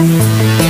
Música